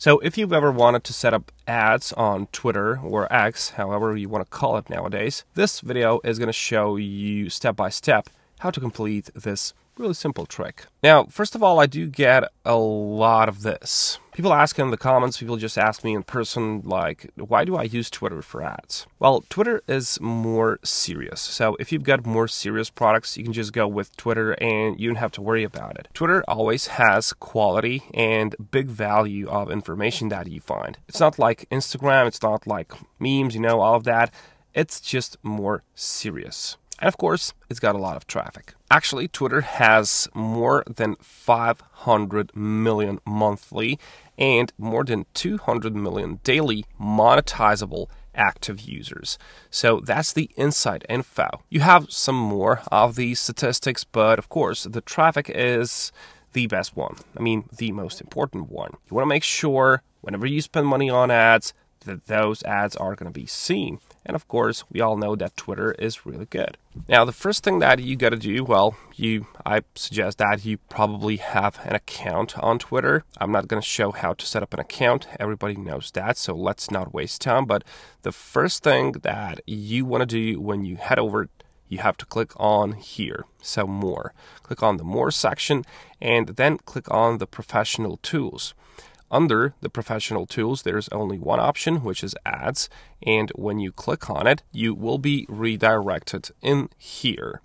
So, if you've ever wanted to set up ads on Twitter or X, however you want to call it nowadays, this video is going to show you step by step how to complete this really simple trick. Now, first of all, I do get a lot of this. People ask in the comments, people just ask me in person, like, why do I use Twitter for ads? Well, Twitter is more serious. So if you've got more serious products, you can just go with Twitter and you don't have to worry about it. Twitter always has quality and big value of information that you find. It's not like Instagram, it's not like memes, you know, all of that. It's just more serious. And of course, it's got a lot of traffic. Actually, Twitter has more than 500 million monthly and more than 200 million daily monetizable active users. So that's the inside info. You have some more of these statistics, but of course, the traffic is the best one. I mean, the most important one. You want to make sure whenever you spend money on ads that those ads are going to be seen. And of course, we all know that Twitter is really good. Now, the first thing that you got to do, well, you I suggest that you probably have an account on Twitter. I'm not going to show how to set up an account. Everybody knows that, so let's not waste time, but the first thing that you want to do when you head over you have to click on here, so more. Click on the more section and then click on the professional tools. Under the professional tools, there's only one option, which is ads. And when you click on it, you will be redirected in here.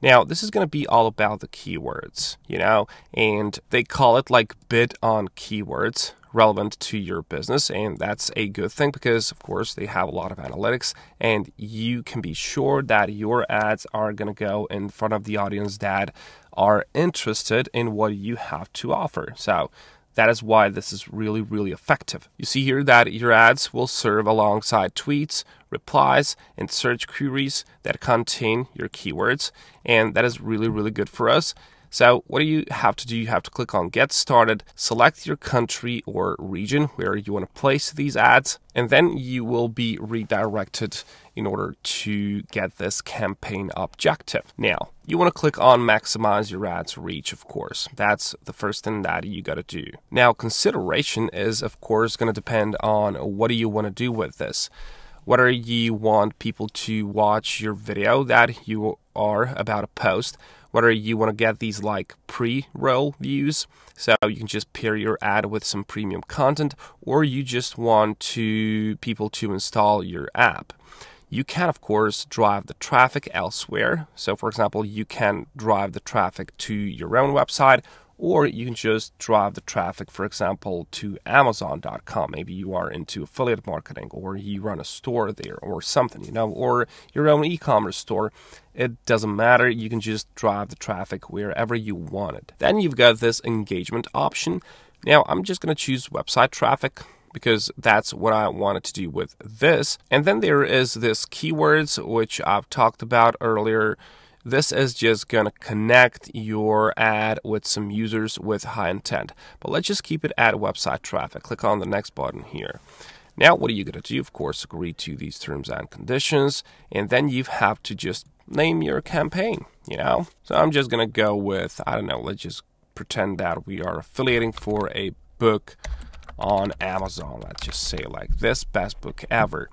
Now, this is going to be all about the keywords, you know, and they call it like bid on keywords relevant to your business. And that's a good thing because, of course, they have a lot of analytics and you can be sure that your ads are going to go in front of the audience that are interested in what you have to offer. So, that is why this is really, really effective. You see here that your ads will serve alongside tweets, replies, and search queries that contain your keywords, and that is really, really good for us. So, what do you have to do? You have to click on Get Started, select your country or region where you want to place these ads, and then you will be redirected in order to get this campaign objective. Now, you want to click on Maximize your ads reach, of course. That's the first thing that you got to do. Now, consideration is, of course, going to depend on what do you want to do with this whether you want people to watch your video that you are about to post, whether you want to get these like pre roll views, so you can just pair your ad with some premium content, or you just want to people to install your app. You can, of course, drive the traffic elsewhere. So, for example, you can drive the traffic to your own website or you can just drive the traffic, for example, to Amazon.com. Maybe you are into affiliate marketing, or you run a store there, or something, you know, or your own e commerce store. It doesn't matter. You can just drive the traffic wherever you want it. Then you've got this engagement option. Now, I'm just going to choose website traffic because that's what I wanted to do with this. And then there is this keywords, which I've talked about earlier. This is just going to connect your ad with some users with high intent. But let's just keep it at website traffic. Click on the next button here. Now, what are you going to do? Of course, agree to these terms and conditions, and then you have to just name your campaign, you know? So I'm just going to go with, I don't know, let's just pretend that we are affiliating for a book on Amazon. Let's just say like this best book ever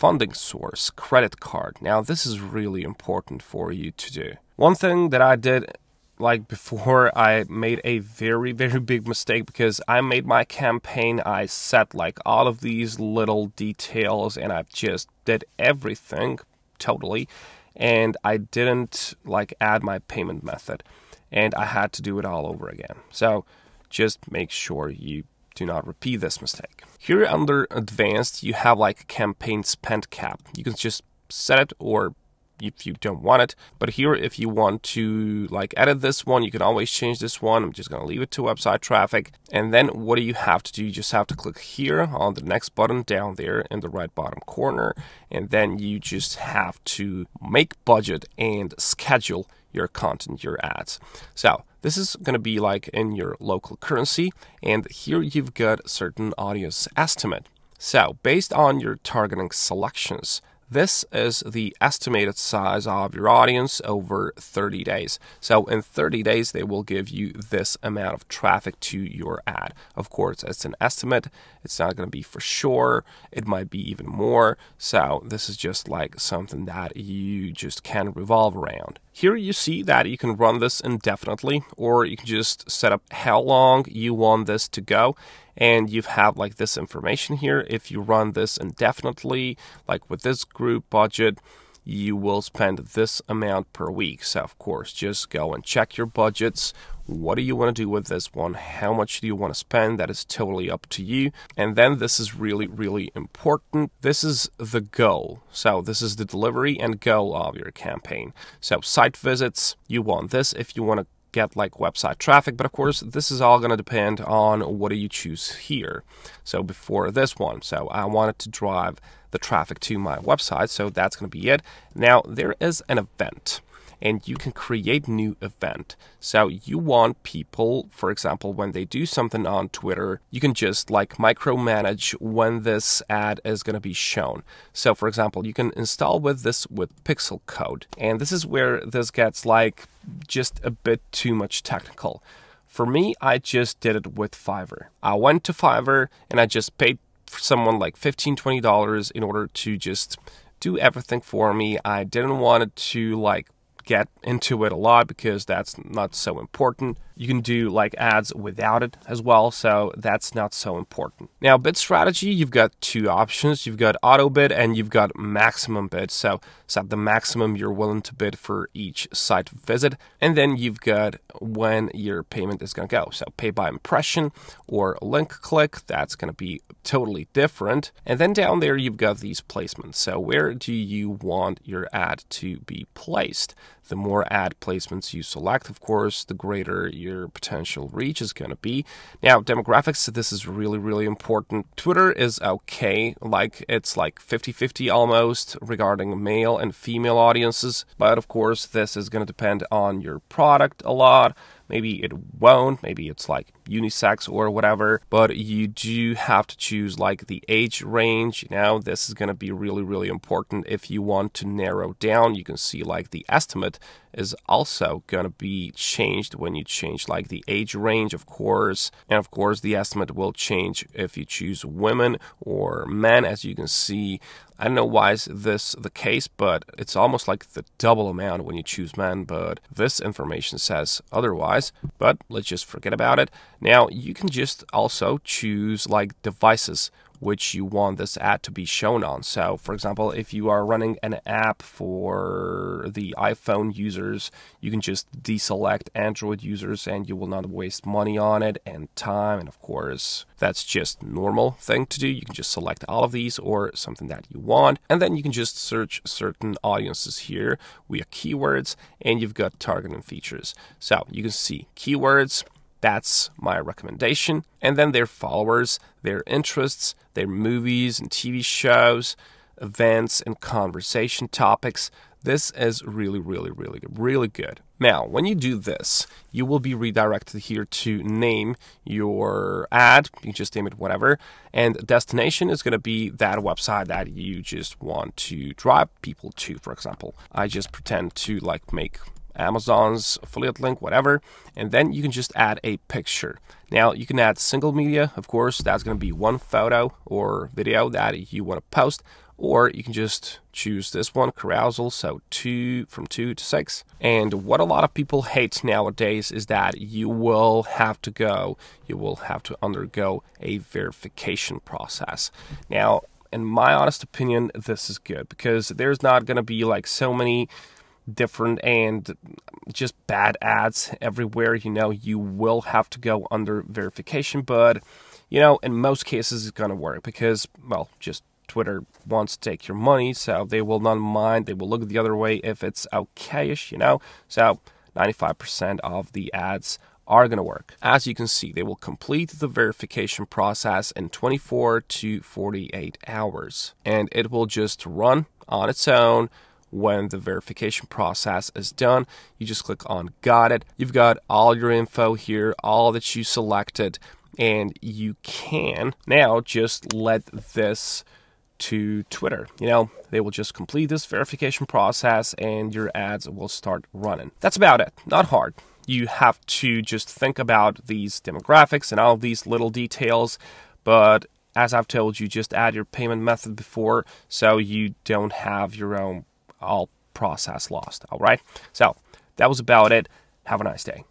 funding source, credit card. Now, this is really important for you to do. One thing that I did like before I made a very very big mistake because I made my campaign I set like all of these little details and I just did everything totally and I didn't like add my payment method and I had to do it all over again. So just make sure you do not repeat this mistake. Here under advanced, you have like campaign spend cap. You can just set it or if you don't want it. But here, if you want to like edit this one, you can always change this one. I'm just going to leave it to website traffic. And then what do you have to do? You just have to click here on the next button down there in the right bottom corner. And then you just have to make budget and schedule your content, your ads. So this is going to be like in your local currency, and here you've got certain audience estimate. So based on your targeting selections, This is the estimated size of your audience over 30 days. So in 30 days, they will give you this amount of traffic to your ad. Of course, it's an estimate. It's not going to be for sure. It might be even more. So this is just like something that you just can revolve around. Here you see that you can run this indefinitely, or you can just set up how long you want this to go and you have like this information here. If you run this indefinitely, like with this group budget, you will spend this amount per week. So, of course, just go and check your budgets. What do you want to do with this one? How much do you want to spend? That is totally up to you. And then this is really, really important. This is the goal. So, this is the delivery and goal of your campaign. So, site visits, you want this if you want to get like website traffic but of course this is all going to depend on what do you choose here. So before this one so i wanted to drive the traffic to my website so that's going to be it. Now there is an event and you can create new event. So you want people, for example, when they do something on Twitter, you can just like micromanage when this ad is going to be shown. So for example, you can install with this with pixel code. And this is where this gets like just a bit too much technical. For me, I just did it with Fiverr. I went to Fiverr and I just paid someone like $15, $20 in order to just do everything for me. I didn't want it to like get into it a lot because that's not so important. You can do like ads without it as well, so that's not so important. Now, bid strategy, you've got two options. You've got auto bid and you've got maximum bid. So set the maximum you're willing to bid for each site visit. And then you've got when your payment is going to go. So pay by impression or link click, that's going to be totally different. And then down there, you've got these placements. So where do you want your ad to be placed? The more ad placements you select, of course, the greater your potential reach is going to be. Now, demographics, this is really, really important. Twitter is okay, like it's like 50 50 almost regarding male and female audiences, but of course, this is going to depend on your product a lot Maybe it won't, maybe it's like unisex or whatever, but you do have to choose like the age range. Now, this is going to be really, really important if you want to narrow down. You can see like the estimate is also going to be changed when you change like the age range, of course. And of course, the estimate will change if you choose women or men. As you can see, I don't know why is this the case, but it's almost like the double amount when you choose men, but this information says otherwise. But let's just forget about it. Now, you can just also choose like devices which you want this ad to be shown on. So, for example, if you are running an app for the iPhone users, you can just deselect Android users and you will not waste money on it and time. And of course, that's just normal thing to do. You can just select all of these or something that you want. And then you can just search certain audiences here via keywords and you've got targeting features. So you can see keywords that's my recommendation. And then their followers, their interests, their movies and TV shows, events, and conversation topics. This is really, really, really, really good. Now, when you do this, you will be redirected here to name your ad. You just name it whatever. And destination is going to be that website that you just want to drive people to, for example. I just pretend to like make Amazon's affiliate link, whatever. And then you can just add a picture. Now you can add single media, of course, that's going to be one photo or video that you want to post. Or you can just choose this one, carousel, so two from two to six. And what a lot of people hate nowadays is that you will have to go, you will have to undergo a verification process. Now, in my honest opinion, this is good because there's not going to be like so many different and just bad ads everywhere. You know, you will have to go under verification, but you know, in most cases, it's going to work because, well, just Twitter wants to take your money, so they will not mind. They will look the other way if it's okayish, you know. So 95% of the ads are going to work. As you can see, they will complete the verification process in 24 to 48 hours, and it will just run on its own when the verification process is done. You just click on Got It. You've got all your info here, all that you selected, and you can now just let this to Twitter. You know, they will just complete this verification process and your ads will start running. That's about it. Not hard. You have to just think about these demographics and all these little details, but as I've told you, just add your payment method before so you don't have your own all process lost. All right. So that was about it. Have a nice day.